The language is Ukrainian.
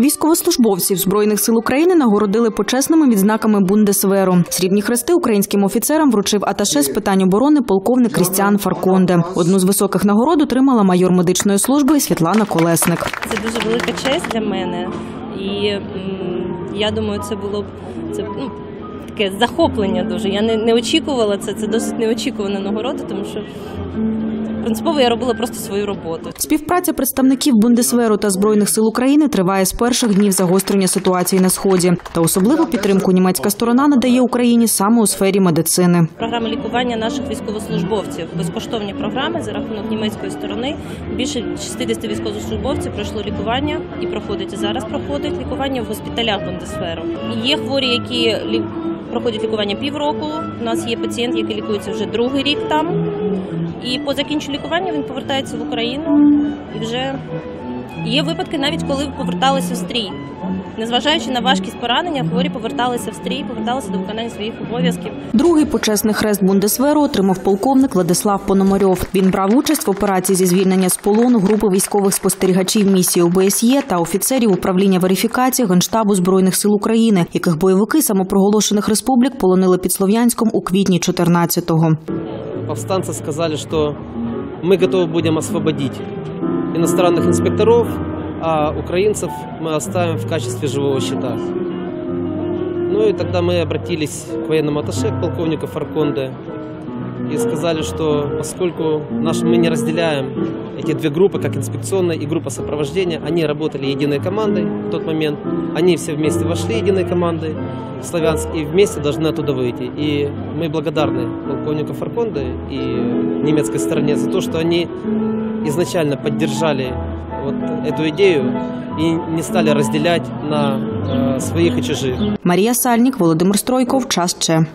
Військовослужбовців збройних сил України нагородили почесними відзнаками Бундесверу. Срібні хрести українським офіцерам вручив аташе з питань оборони полковник Крістіан Фарконде. Одну з високих нагород отримала майор медичної служби Світлана Колесник. Це дуже велика честь для мене. І я думаю, це було б це ну, таке захоплення дуже. Я не, не очікувала це. Це досить неочікувана нагорода, тому що принципово я робила просто свою роботу. Співпраця представників Бундесверу та збройних сил України триває з перших днів загострення ситуації на сході. Та особливу підтримку німецька сторона надає Україні саме у сфері медицини. Програми лікування наших військовослужбовців, безкоштовні програми за рахунок німецької сторони. Більше 60 військовослужбовців пройшло лікування і проходить і зараз проходить лікування в госпіталях Бундесферу. Є хворі, які проходять лікування півроку. У нас є пацієнт, який лікується вже другий рік там. І по закінченню лікування він повертається в Україну і вже є випадки, навіть коли поверталися в стрій. Незважаючи на важкість поранення, хворі поверталися в стрій, поверталися до виконання своїх обов'язків. Другий почесний хрест Бундесверу отримав полковник Владислав Пономарьов. Він брав участь в операції зі звільнення з полону групи військових спостерігачів місії ОБСЄ та офіцерів управління верифікації Генштабу збройних сил України, яких бойовики самопроголошених республік полонили під Слов'янськом у квітні 14-го. повстанцы сказали, что мы готовы будем освободить иностранных инспекторов, А украинцев мы оставим в качестве живого щита. Ну и тогда мы обратились к военному атташе, к полковнику Фарконде, и сказали, что поскольку наш, мы не разделяем эти две группы, как инспекционная и группа сопровождения, они работали единой командой в тот момент, они все вместе вошли единой командой в Славянск и вместе должны оттуда выйти. И мы благодарны полковнику Фарконде и немецкой стороне за то, что они изначально поддержали вот эту идею и не стали разделять на э, своих и чужих. Марія Сальник, Володимир Стройков, час Че.